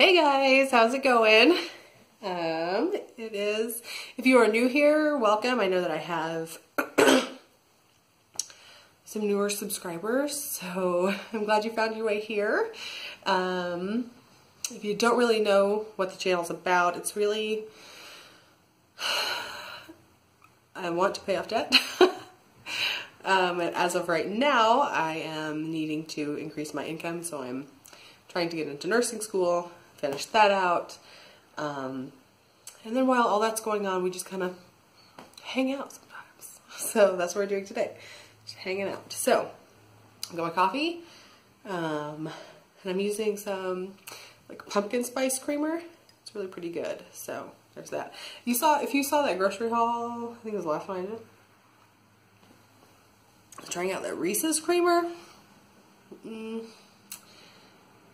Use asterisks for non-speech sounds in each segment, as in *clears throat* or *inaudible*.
Hey guys, how's it going? Um, it is, if you are new here, welcome. I know that I have *clears throat* some newer subscribers, so *laughs* I'm glad you found your way here. Um, if you don't really know what the channel's about, it's really, *sighs* I want to pay off debt. *laughs* um, as of right now, I am needing to increase my income, so I'm trying to get into nursing school finish that out. Um, and then while all that's going on, we just kind of hang out sometimes. *laughs* So that's what we're doing today, just hanging out. So I got my coffee, um, and I'm using some like pumpkin spice creamer. It's really pretty good. So there's that. You saw if you saw that grocery haul, I think it was last did. Trying out that Reese's creamer. Mm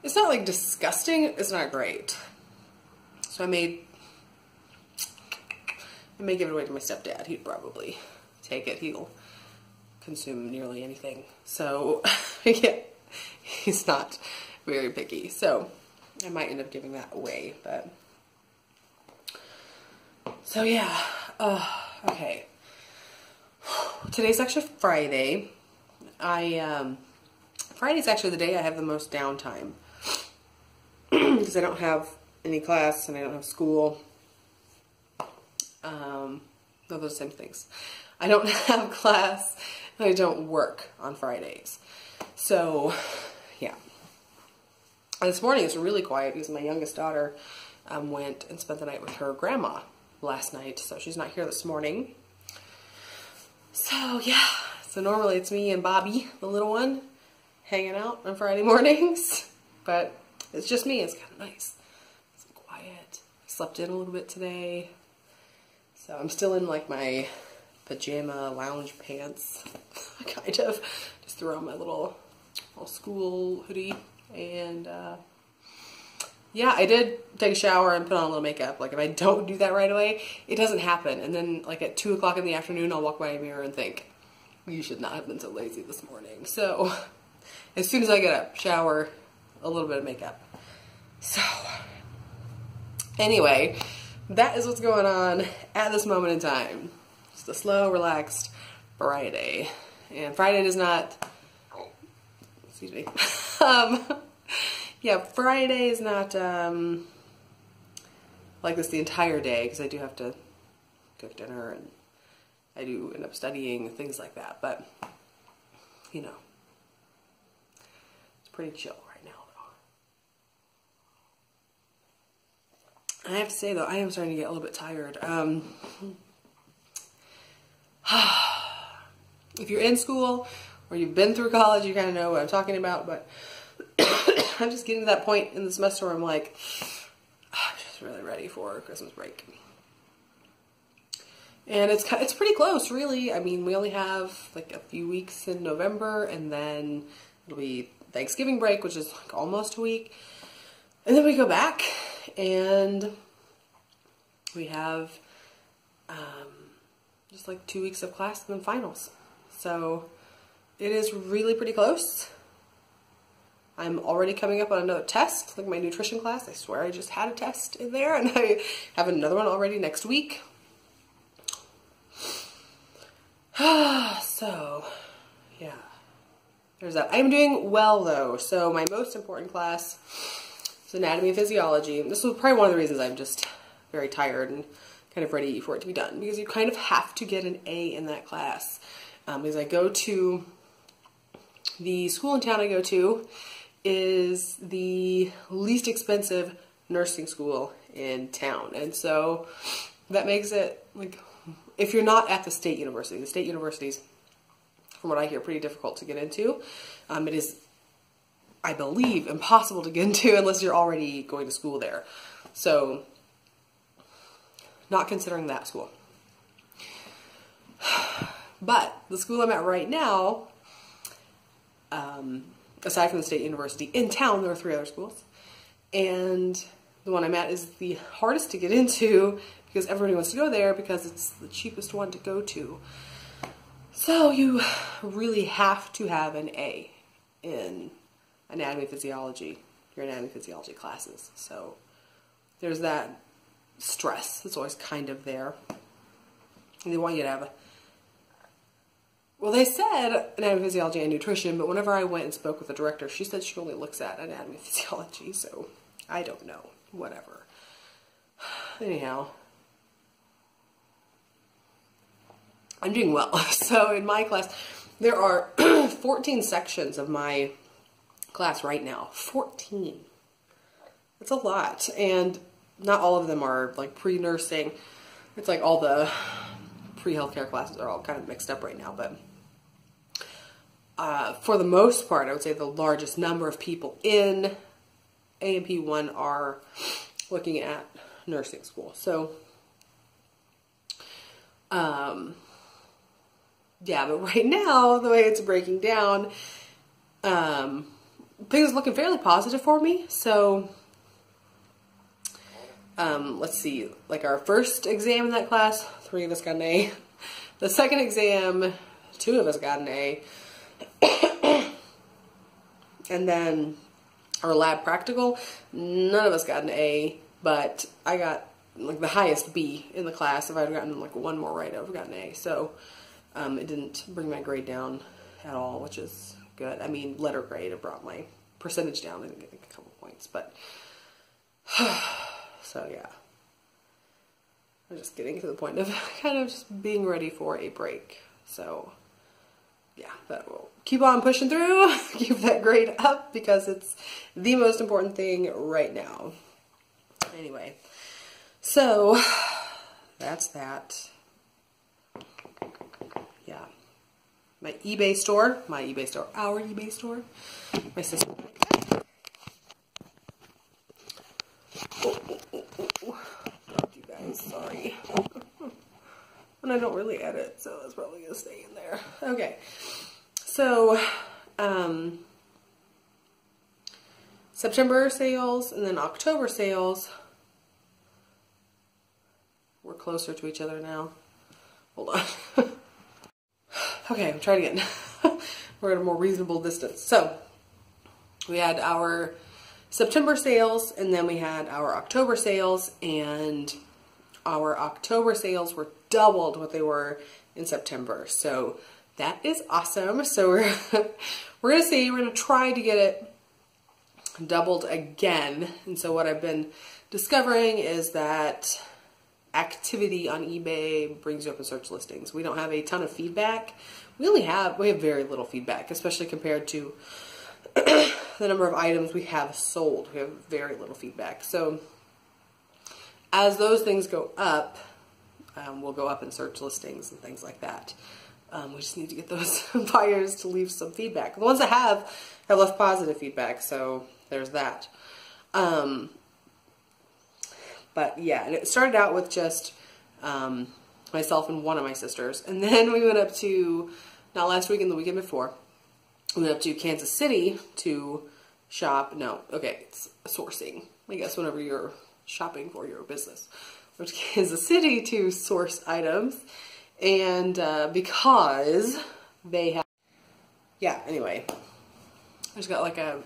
it's not like disgusting, it's not great. So I made, I may give it away to my stepdad. He'd probably take it. He'll consume nearly anything. So *laughs* yeah, he's not very picky. So I might end up giving that away, but so yeah, uh, okay. Today's actually Friday. I, um, Friday's actually the day I have the most downtime because I don't have any class and I don't have school. Um, no, those same things. I don't *laughs* have class and I don't work on Fridays. So, yeah. And this morning it's really quiet because my youngest daughter um, went and spent the night with her grandma last night. So she's not here this morning. So, yeah. So normally it's me and Bobby, the little one, hanging out on Friday *laughs* mornings. But it's just me. It's kind of nice. It's quiet. I slept in a little bit today. So I'm still in like my pajama lounge pants, *laughs* kind of. Just threw on my little, little school hoodie. And uh, yeah, I did take a shower and put on a little makeup. Like if I don't do that right away, it doesn't happen. And then like at 2 o'clock in the afternoon, I'll walk by a mirror and think, you should not have been so lazy this morning. So as soon as I get up, shower, a little bit of makeup. So, anyway, that is what's going on at this moment in time. Just a slow, relaxed Friday. And Friday does not, excuse me, *laughs* um, yeah, Friday is not um, like this the entire day because I do have to cook dinner and I do end up studying, and things like that. But, you know, it's pretty chill. I have to say though, I am starting to get a little bit tired. Um, *sighs* if you're in school or you've been through college, you kind of know what I'm talking about, but *coughs* I'm just getting to that point in the semester where I'm like, *sighs* I'm just really ready for Christmas break. And it's it's pretty close, really. I mean, we only have like a few weeks in November, and then it'll be Thanksgiving break, which is like almost a week. And then we go back, and we have um, just like two weeks of class and then finals. So it is really pretty close. I'm already coming up on another test, like my nutrition class. I swear I just had a test in there and I have another one already next week. *sighs* so, yeah, there's that. I'm doing well though. So my most important class anatomy and physiology. This was probably one of the reasons I'm just very tired and kind of ready for it to be done because you kind of have to get an A in that class. Um, because I go to, the school in town I go to is the least expensive nursing school in town. And so that makes it like, if you're not at the state university, the state universities, from what I hear, pretty difficult to get into. Um, it is I believe, impossible to get into *laughs* unless you're already going to school there. So, not considering that school. *sighs* But the school I'm at right now, um, aside from the state university in town, there are three other schools. And the one I'm at is the hardest to get into because everybody wants to go there because it's the cheapest one to go to. So you really have to have an A in anatomy physiology your anatomy physiology classes. So there's that stress that's always kind of there. And they want you to have a well, they said anatomy, physiology, and nutrition, but whenever I went and spoke with the director, she said she only looks at anatomy, *laughs* physiology, so I don't know. Whatever. *sighs* Anyhow, I'm doing well. *laughs* So in my class, there are *clears throat* 14 sections of my class right now. 14. That's a lot. And not all of them are like pre-nursing. It's like all the pre-healthcare classes are all kind of mixed up right now. But uh, for the most part, I would say the largest number of people in A&P1 are looking at nursing school. So, um, yeah, but *laughs* right now, the way it's breaking down, um, things looking fairly positive for me. So, um, let's see, like our first exam in that class, three of us got an A. The second exam, two of us got an A. and then our lab practical, none of us got an A, but I got like the highest B in the class. If I'd gotten like one more right, I would have gotten an A. So um, it didn't bring my grade down at all, which is good. I mean, letter grade, it brought my percentage down. I didn't a couple points, but *sighs* so yeah. I'm just getting to the point of *laughs* kind of just being ready for a break. So yeah, but we'll keep on pushing through, *laughs* keep that grade up because it's the most important thing right now. Anyway, so *sighs* that's that. Yeah. My eBay store, my eBay store, our eBay store, my sister. Oh, oh, oh, oh. you guys, sorry. *laughs* and I don't really edit, so that's probably gonna stay in there. Okay, so um, September sales and then October sales. We're closer to each other now. Hold on. *laughs* okay, I'm trying again. *laughs* We're at a more reasonable distance. So we had our September sales and then we had our October sales and our October sales were doubled what they were in September. So that is awesome. So *laughs* we're, we're going to see, we're going to try to get it doubled again. And so what I've been discovering is that activity on eBay brings you up in search listings. We don't have a ton of feedback. We only have, we have very little feedback, especially compared to *clears throat* the number of items we have sold. We have very little feedback. So as those things go up, um, we'll go up in search listings and things like that. Um, we just need to get those *laughs* buyers to leave some feedback. The ones that have have left positive feedback, so there's that. Um, but yeah, and it started out with just um, myself and one of my sisters, and *laughs* then we went up to not last week and the weekend before. We went up to Kansas City to shop. No, okay, it's sourcing. I guess whenever you're shopping for your business. Which to *laughs* Kansas City to source items. And uh, because they have, yeah, anyway, I just got like a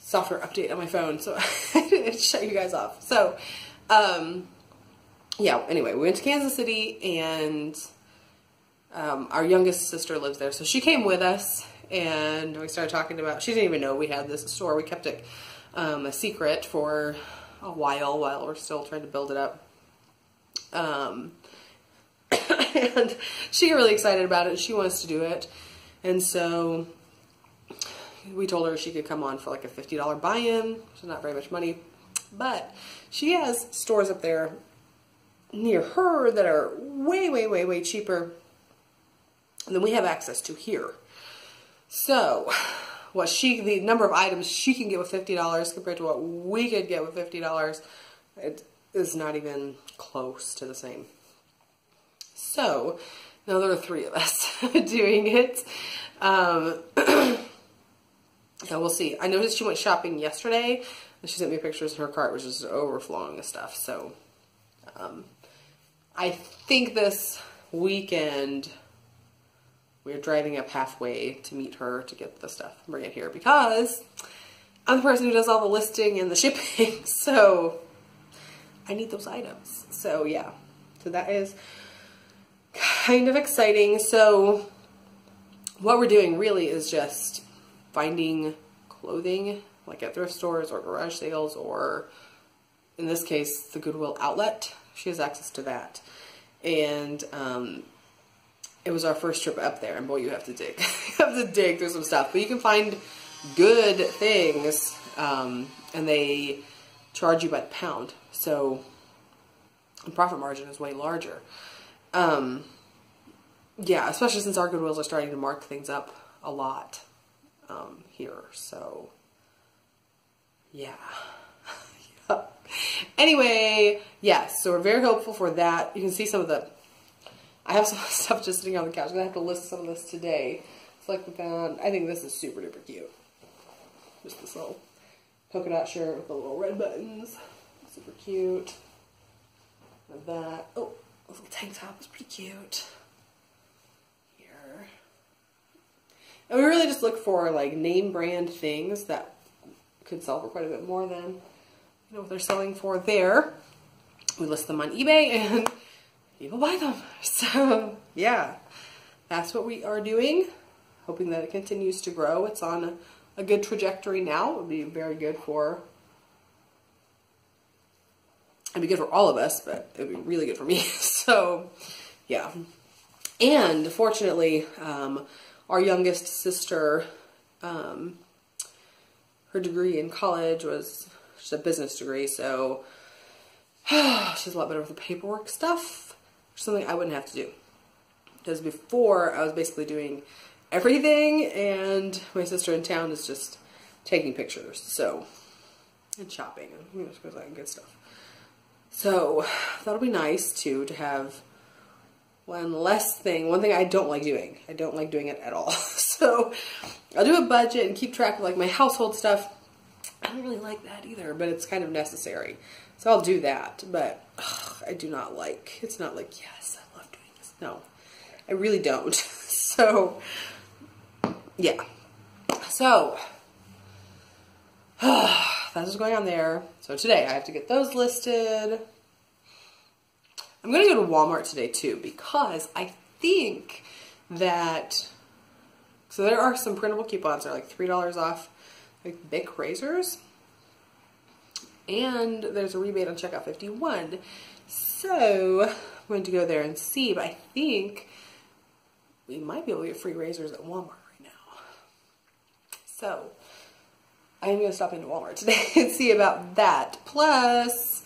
software update on my phone, so *laughs* I shut you guys off. So, um, yeah, anyway, we went to Kansas City and um, our youngest sister lives there. So she came with us and we started talking about, she didn't even know we had this store. We kept it um, a secret for a while while we're still trying to build it up. Um, *coughs* and she got really excited about it. She wants to do it. And so we told her she could come on for like a $50 buy-in, which is not very much money. But she has stores up there near her that are way, way, way, way cheaper than we have access to here. So what she, the number of items she can get with $50 compared to what we could get with $50, it is not even close to the same. So, now there are three of us *laughs* doing it. Um, *clears throat* and we'll see. I noticed she went shopping yesterday, and she sent me pictures, and her cart was just overflowing with stuff. So, um, I think this weekend we're driving up halfway to meet her to get the stuff and bring it here because I'm the person who does all the listing and the *laughs* shipping, so I need those items. So yeah, so that is kind of exciting. So what we're doing really is just finding clothing like at thrift stores or garage sales or in this case the Goodwill outlet. She has access to that. And um, it was our first trip up there and boy you have to dig. *laughs* you have to dig through some stuff. But you can find good things um, and they charge you by the pound. So the profit margin is way larger. Um, yeah, especially since our Goodwills are starting to mark things up a lot um, here. So, yeah. *laughs* Anyway, yes, so we're very hopeful for that. You can see some of the, I have *laughs* some stuff just sitting on the couch. I'm going to have to list some of this today. It's like we found, um, I think this is super duper cute. Just this little polka dot shirt with the little red buttons. Super cute. And that, oh, a little tank top is pretty cute. Here. And we really just look for like name brand things that could sell for quite a bit more than you know what they're selling for there. We list them on eBay and *laughs* people buy them. *laughs* So yeah, that's what we are doing. Hoping that it continues to grow. It's on a, a good trajectory now. It would be very good for it'd be good for all of us, but it would be really good for me. *laughs* so, yeah. And fortunately, um, our youngest sister, um, her degree in college was she's a business degree, so *sighs* she's a lot better with the paperwork stuff, something I wouldn't have to do. Because before, I was basically doing everything, and my sister in town is just taking pictures, so, and shopping, and you know, like good stuff. So, *sighs* that'll be nice, too, to have one less thing, one thing I don't like doing. I don't like doing it at all. *laughs* so I'll do a budget and keep track of like my household stuff. I don't really like that either, but it's kind of necessary. So I'll do that, but ugh, I do not like, it's not like, yes, I love doing this. No, I really don't. *laughs* so, yeah. So, *sighs* that's what's going on there. So today I have to get those listed. I'm going to go to Walmart today too because I think that, so there are some printable coupons. They're like $3 off like Bic razors. And there's a rebate on checkout 51. So I'm going to go there and see, but I think we might be able to get free razors at Walmart right now. So I'm going to stop into Walmart today *laughs* and see about that. Plus,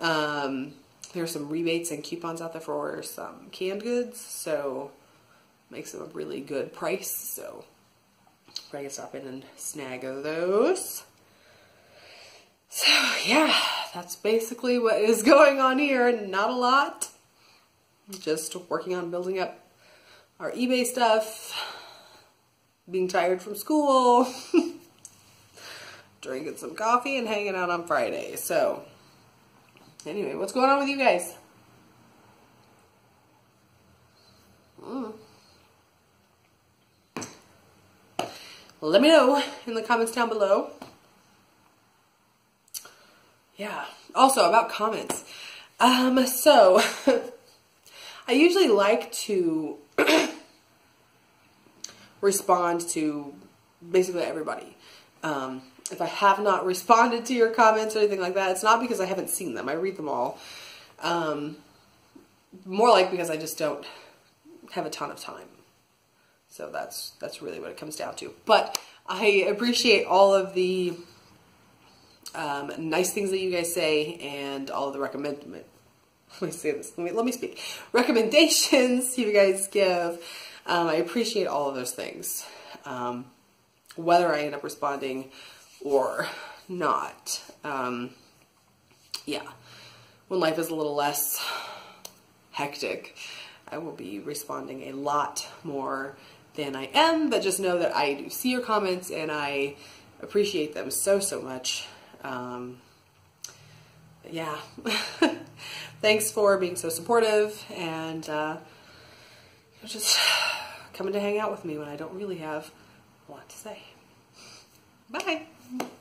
um, there's some rebates and coupons out there for some canned goods, so makes them a really good price. So I can stop in and snag those. So yeah, that's basically what is *laughs* going on here. Not a lot. Just working on building up our eBay stuff, being tired from school, *laughs* drinking some coffee and hanging out on Friday. So Anyway, what's going on with you guys? Mm. Let me know in the comments down below. Yeah. Also, about comments. Um, so, *laughs* I usually like to *clears throat* respond to basically everybody. Um, if I have not responded to your comments or anything like that, it's not because I haven't seen them. I read them all. Um, more like because I just don't have a ton of time. So that's that's really what it comes down to. But I appreciate all of the um, nice things that you guys say and all of the recommend. *laughs* Let me say this. Let me let me speak. Recommendations *laughs* you guys give. Um, I appreciate all of those things. Um, whether I end up responding or not. Um, yeah, when life is a little less hectic, I will be responding a lot more than I am, but just know that I do see your comments and I appreciate them so, so much. Um, yeah. *laughs* Thanks for being so supportive and uh, just coming to hang out with me when I don't really have a lot to say. Bye. Mm -hmm.